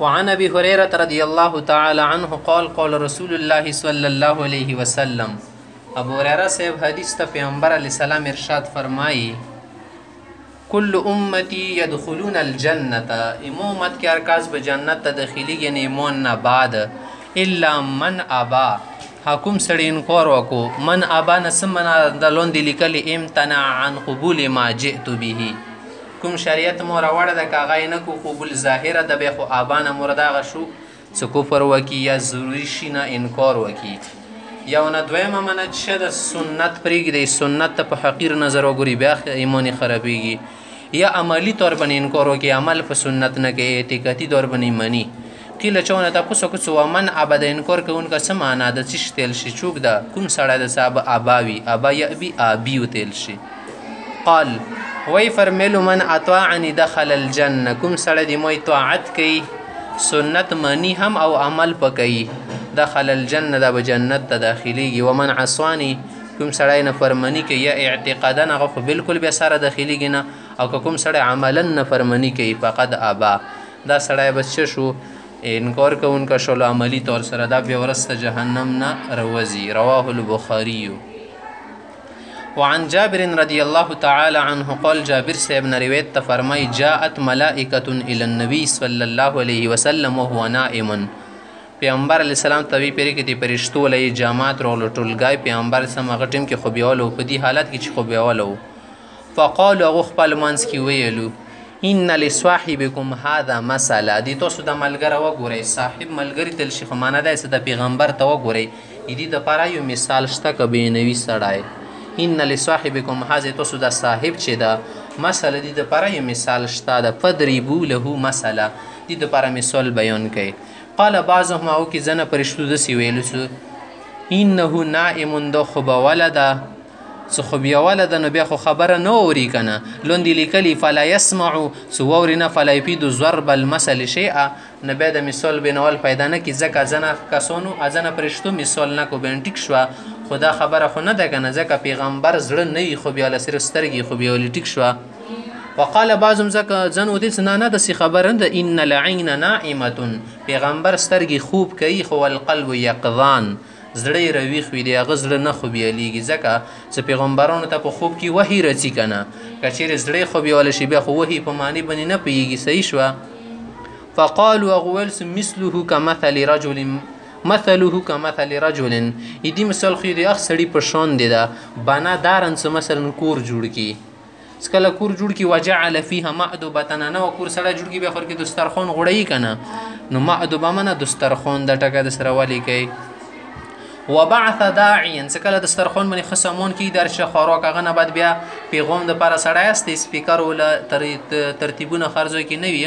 وعن ابي هريره رضي الله تعالى عنه قال قال رسول الله صلى الله عليه وسلم ابو هريره صاحب حدیث ته پیغمبر علی السلام ارشاد فرمایي کل امتی یدخلون الجنت امو امت کې ارکاس به جنت ته داخلي ګنې امون نه بعد الا من ابا حکم سړی انکور وکو من ابا نسمنا د لوند لیکل امتنع عن قبول ما جئت به کوم شریعت مور وړه د کاغه نه کو قبول ظاهره د به خو ابا نه مور دا غشو څه کفر وکی یا ضروری شی نه انکار وکی یو نه دویمه منه چې د سنت پرېږدي سنت ته په حقیر نظر وګوري بیا ایمان خرابېږي یا عملی طور باندې انکار وکړي عمل په سنت نه کې اعتقادي طور باندې مني قیل چونه تاسو کو څو من عبد انکار کوونکا څه معنا د څه تل شي چوک دا کوم سړی د صاحب اباوي ابا یبي ابي تل شي قال وی فرمیل من اطاعنی دخل الجنه کوم سړی دی موی طاعت کوي سنت منی هم او عمل پکې دخل الجنه دا به جنت ته داخليږي ومن عصانی کوم سړی نه فرمانی کوي یا اعتقادا هغه خو بالکل به سره داخليږي نه او کوم سړی عملا نه فرمانی کوي فقد ابا دا سړی بچ شو انکار کوونکا شول عملی طور سره دا به ورسته جهنم نه روزي رواه البخاری وعن جابر رضی الله تعالی عنه قال جابر صاحب نے روایت تا فرمائی جاءت ملائکۃ الی النبی صلی الله علیه وسلم وهو نائم پیغمبر علی السلام ته وی پرې کې د پرشتو لې جامات رولو ټولګای پیغمبر سم غټیم کې خو بیولو په دې حالت کې چې خو بیولو فقالو هغو خپل منځ کې ویلو ان لصاحبکم هذا مثلا دی تاسو د ملګری وګورئ صاحب ملګری تل شي خو معنا دا چې د پیغمبر ته وګورئ دې د پاره یو مثال شته که بینوي سړی ان لصاحبکم هذا تاسو د صاحب چې دا مثلا دې د پاره یو مثال شته د فدریبو له مثلا دې د پاره مثال بیان کړي قال بعضهم او کې زنه پرشتو د سی ویلو انه نائم د خو به ولده څه خو بیا ولا ده نو بیا خو خبره نه اوري کنه لوندې لیکلي فلا يسمع څه ووري نه فلا يفيد ضرب المثل شيئا نه بیا د مثال بنول پیدا نه کی ځکه ځنه کسانو ازنه پرشتو مثال نه کو بین ټیک شو خو دا خبره خو نه ده کنه ځکه پیغمبر زړه نه وي خو بیا له صرف سترګې خو بیا ولې ټیک شو وقال بعضهم ځکه ځنو دې نه نه د سی خبره ده ان العين نائمه پیغمبر سترګې خوب کوي خو القلب یقظان زړه یې راویښ وي د هغه زړه نه خوبیالیږي ځکه چې پیغمبرانو ته په خوب کې وحی رچی کنه که چیرې زړه خوبیول شي بیا خو وحی په معنی باندې نه پیږي صحیح شوه فقالوا اغویل مثله کمثل رجل مثله کمثل رجل دې مثال خو د اخ سړي په شان دی دا بنا دارن څه مثلا کور جوړ کی سکله کور جوړ کی وجعل فيها مأدبتنا نو کور سره جوړ کی به خور کی دسترخوان غړی کنه نو مأدبه منه دسترخوان د ټکه د سره والی کوي وبعث داعيا سکله دسترخوان باندې خصمون کی در شه خوراک هغه نه بعد بیا پیغام د پر سړی است سپیکر ول ترتیبونه خرج کی نه وی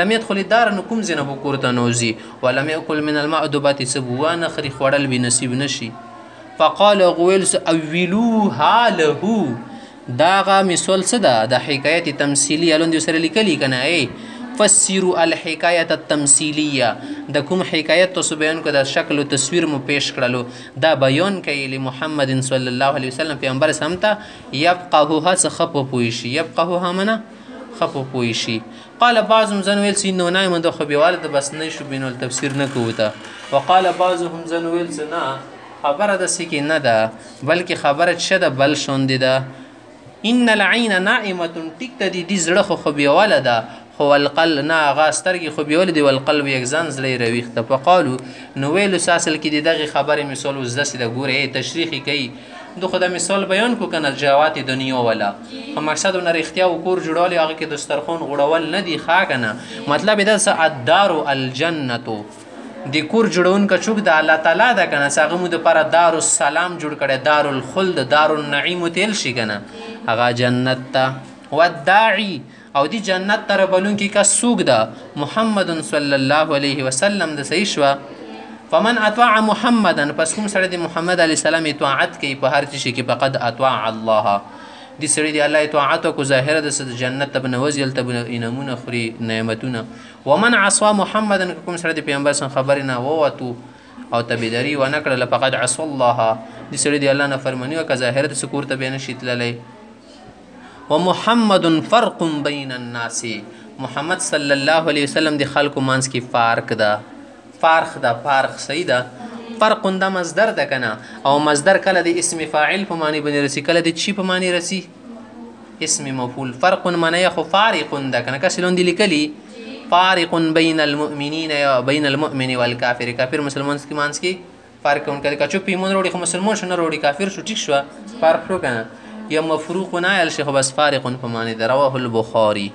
لم يدخل الدار نو کوم ځای نه به کور ته نوځي ولم يأكل من المأدبة څه به وانه خري خوړل به نصیب نشي فقال هغه ویل سئولوها له داغه مثال څه ده د حکایت تمثیلی الوند سره لیکلی کنه ای فسرو الحکایت التمثیلیه د کوم حکایت تاسو بیان کړه د شکل او تصویر مو پیش کړلو دا بیان کړي ل محمد صلی الله علیه وسلم پیغمبر سمته یفقهها څخه په پوي شي یفقهها منه خپ پوي شي قال بعضهم زن ویل سي نو نایم د خبيوال د بس نه شو بینول تفسیر نه کوته وقال بعضهم زن ویل سنا خبره د سکی نه ده بلکې خبره چې ده بل شوند ده ان العين نائمه ټیک ته دي دي زړه خو خو بیواله ده خو القل نه غا سترګي خو بیول دي والقلب یکزان زړه رويخته فقالو نو ویلو ساسل کې دي دغه خبره مثال وز دسه د ګوره تشریحي کوي دو خدای مثال بیان کو کنه جوات دنیا ولا په مقصد نه رښتیا او کور جوړول هغه کې دسترخوان غړول نه دی ښا کنه مطلب دا څه ادار الجنتو د کور جوړون کا چوک د الله تعالی دا کنه هغه مو د پر دار السلام جوړ کړي دار الخلد دار النعیم تل شي کنه هغه جنت ته وداعی او دی جنت تر بلونکی کس سوګ ده محمد صلی الله علیه وسلم د صحیح شوه فمن اطاع محمدا پس کوم سره دی محمد علی السلام اطاعت کوي په هر څه کې فقد اطاع الله دی سره دی الله اطاعت کو ظاهر د صد جنت تب نوزل تب انمون خوري نعمتونه ومن عصى محمدا کوم سره دی پیغمبر سره خبر نه ووتو او تبدری و نکړه فقد عصى الله دی سره دی الله نه فرمانی او که ظاهر د سکور ته بیا نشیتللی ومحمد فرق بین الناس محمد صلی الله علیه وسلم د خلکو مانس کې فارق ده فارخ ده فارخ صحیح ده فرق ده مصدر ده کنه او مصدر کله د اسم فاعل په معنی باندې رسی کله د چی په معنی رسی اسم مفعول فرق معنی خو فارق ده کنه کسلون دي لیکلی فارق بین المؤمنین یا بین المؤمن والکافر کافر مسلمان کی مانس کی فرق کون کړي کچو پیمون وروړي خو مسلمان شو نه وروړي کافر شو ټیک شو فرق شو کنه یا مفروق نه ال شیخ بس فارق په معنی دروه البخاری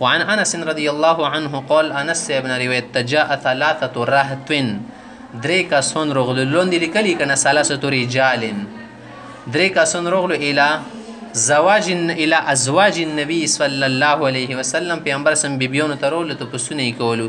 وعن انس رضی الله عنه قال انس ابن روایت تجاء ثلاثه رهط درې کسان رغلو لوندې لیکلي کنه ثلاثه رجال درې کسان رغلو اله زواج الى ازواج النبي صلى الله عليه وسلم پیغمبر سم بیبيونو ترول ته پسونه کولو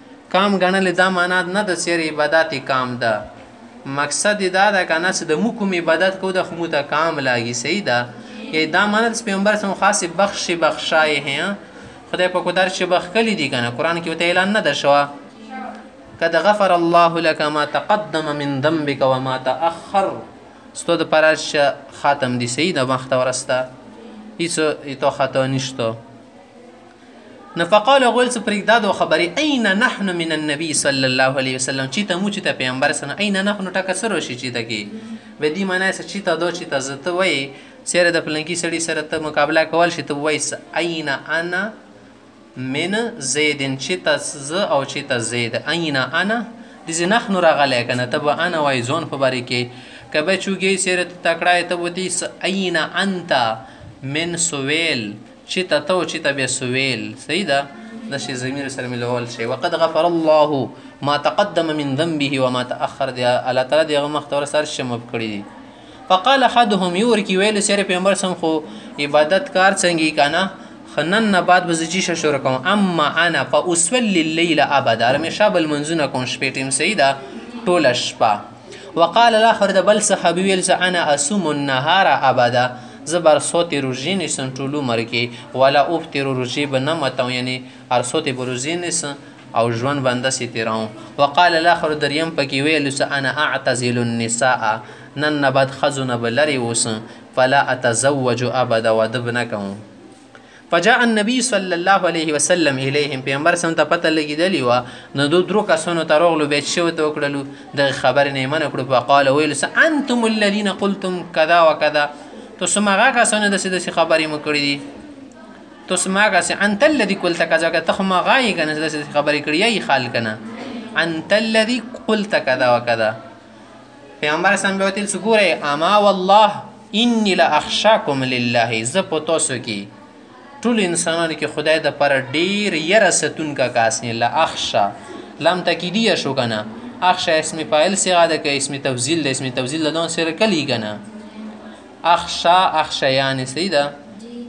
کام ګڼل دا معنا نه ده چه عبادات یی کام ده مقصد یی دا ده کنه چه د مو کوم عبادت کو ده خو مو ته کام لاګی صحیح ده یی دا معنا ده چه پیغمبر سم خاص بخش بخشای هی خدای په کدار چه بخکلی دی کنه قران کې وته اعلان نه ده شوا قد غفر الله لك ما تقدم من ذنبك وما تاخر ستو د پراش خاتم دی صحیح ده مخته ورسته هیڅ ایتو خاطر نشته نو فقال غول څه پرېږده دو خبرې اين نحن من النبي صلی الله علیه وسلم چې ته مو چې ته پیغمبر سره اين نحن ټکه سره شي چې ته کې و دې معنی څه چې ته دو چې ته زه ته وایې سره د پلنکی سړي سره ته مقابله کول شي ته وایې اين انا من زید چې ته زه او چې ته زید اين انا د زه نحن راغلی کنه ته به انا وایې ځون په باره کې کبه چوګې سره تکړه ته وتی اين انت من سویل چی ته ته او چی ته به سویل صحیح ده دشی ضمیر سره ملول شی وقد غفر الله ما تقدم من ذنبه وما تاخر دی الله تعالی دی هغه مخته ورسته هر شی معاف کړی دی فقال احدهم یو ورکی ویل سره پیغمبر سم خو عبادت کار څنګه کنه خنن نه بعد به چی شروع کوم اما انا فاصلي الليل ابدا رمشا بل منځونه کوم شپې ټیم صحیح ده ټوله شپه وقال الاخر د بل صحابي ویل چې انا اصوم النهار ابدا زه بر صوت روژې نیسم ټول عمر کې ولا افطر روژې به نه ماتوم یعنی هر صوت به روژې نیسم او ژوند بنده سي تیراو وقال الاخر دریم پکې ویل چې انا اعتزل النساء نن نه بعد خزونه بلری اوس فلا اتزوج ابدا واده بنه کوم فجاء النبي صلی الله علیه وسلم الیهم پیغمبر سم ته پته لګیدلی و نو دو درو کسانو ته راغلو بیت شو ته وکړلو د خبر نه منه کړو په قال ویل س انتم الذين قلتم كذا وكذا تو سمغه کسانو د سې خبرې مو کړې دي تو سمغه سې انت الذي قلت كذا وكذا ته ما غای کنه د سې خبرې کړې یی خال کنه انت الذي قلت كذا وكذا پیغمبر اسلام به وتل چې ګوره اما والله انی لاخشاکم لله زه په تاسو کې ټول انسانانو کې خدای د پر ډیر یره ستونکا کاسنی لا اخشا لم تکیدیه شو کنه اخشا اسم فاعل صيغه ده که اسم تفضیل ده اسم تفضیل ده دون سره کلی کنه اخشا اخشا یعنی سیدا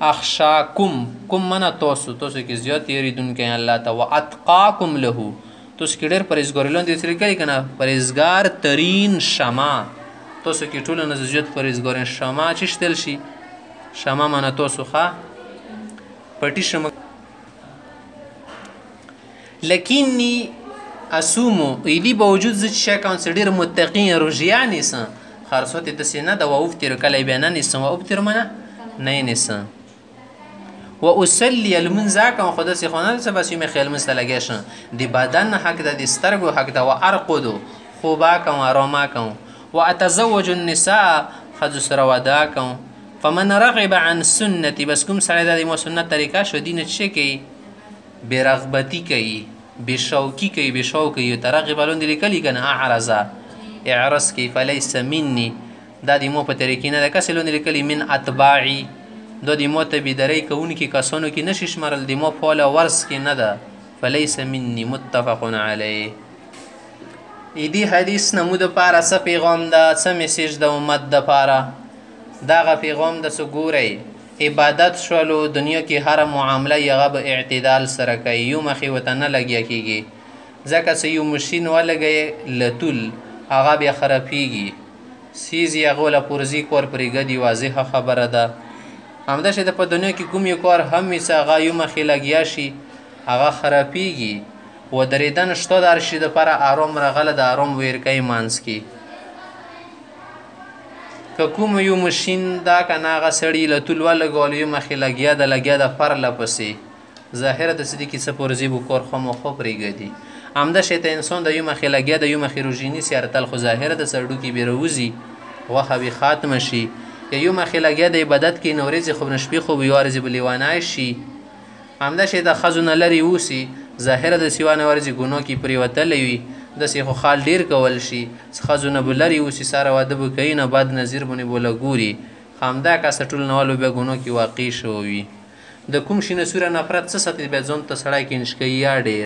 اخشا کم کم منا توسو توسو کې زیات یریدون کې الله ته واتقاکم له تاسو کې ډېر پرهېزګاري لاندې ورته لیکلي که نه پرهېزګار ترین شمع تاسو کې ټولو نه زیات پرهېزګارین شمع چې شتل شي شمع معنا تاسو ښه پټي شمع لکنی اسومو ایدی باوجود زه چې شکان څه ډېر متقي روژیا نیسم خرسوتې داسې نه ده واوفتر کله بیا نه نیسم واوفتر منه نه یې نیسم و اصلي المنز کوم خود سي خونه څه بس مې خیال مست لګې شم دی بدن حق د دې سترګو حق د و ارقدو خوبا کوم روما کوم و اتزوج النساء خذ سره ودا کوم فمن رغب عن سنتي بس کوم سره د مو سنت طریقه شو دین چې کوي برغبتی کوي بشوکی کوي بشوکی یو ترغب لوند لیکلی کنه اعرضا اعرض کی فلیس مني دا دی مو په طریقی نه ده کسی لونی لکلی من اتباعی دو دی مو تبی دری کون کی کسونو کی نشی شمرل دی مو فول ورس کی نه ده فلیس منی متفق علی ایدی حدیث نمو ده پارا سا پیغام ده سا میسیج ده امت ده پارا دا غا پیغام ده سو گو رئی عبادت شولو دنیا کې هر معامله یغه به اعتدال سره کوي یو مخې وته نه لګیا کیږي ځکه چې یو ماشین ولګي لتول هغه بیا خرابېږي سیز یا غوله پورزی کور پریږدی واضحه خبره ده همدا چې د په دنیا کې کوم یو کار هم وي چې هغه یو مخې لګیا شي هغه خرابیږي و درېدن شته د هر شي دپاره اروم رغله د اروم ویرکۍ منځ کې که کوم یو مشین دا که نه هغه سړي له تول ولګول یو مخې لګیا د لګیا د پرله پسې ظاهره د سدی کیسه پور زیبو کور خو مو خو پری ګدی امده شی ته انسون د یو مخی لګیا د یو مخی روژی نی سیار تل خو ظاهره د سړو کی بیره وزی غوخه وی خاتمه شی یا یو مخی لګیا د عبادت کی نو ریزی خو نشپی خو وی وارزی بلی وانای شی امده شی د خزو نه لری اوسی ظاهره د سیوا نه ورزی ګونو کی پری وتلی وی د سی خو خال ډیر کول شی خزو نه بلری اوسی ساره واده بو کینه باد نظیر بونی بوله ګوری همدا کاسه ټول نوالو بیا ګونو کی واقع شووی د کوم شینه سوره نفرت څه ساتي بیا ځونته سړی کینشکه یا ډیر.